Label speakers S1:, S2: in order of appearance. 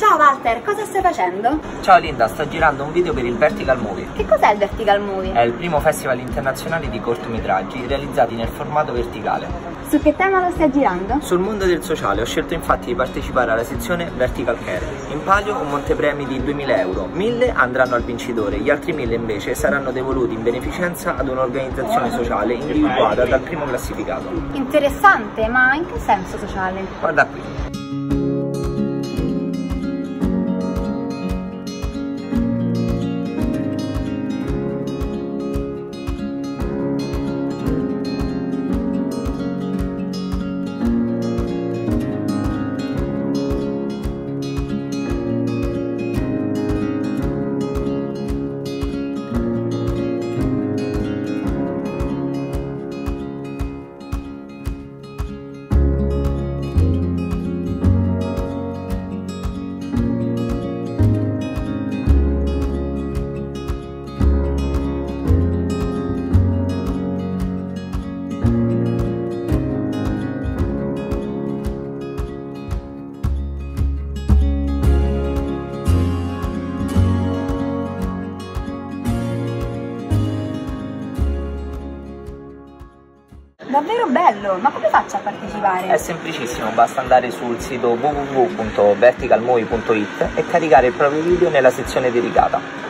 S1: Ciao Walter, cosa stai facendo?
S2: Ciao Linda, sto girando un video per il Vertical Movie.
S1: Che cos'è il Vertical Movie?
S2: È il primo festival internazionale di cortometraggi realizzati nel formato verticale.
S1: Su che tema lo stai girando?
S2: Sul mondo del sociale ho scelto infatti di partecipare alla sezione Vertical Care. In palio un montepremi di 2000 euro, 1000 andranno al vincitore, gli altri 1000 invece saranno devoluti in beneficenza ad un'organizzazione sociale individuata dal primo classificato.
S1: Interessante, ma in che senso sociale?
S2: Guarda qui.
S1: Davvero bello, ma come faccio a partecipare?
S2: È semplicissimo, basta andare sul sito www.verticalmovie.it e caricare il proprio video nella sezione dedicata.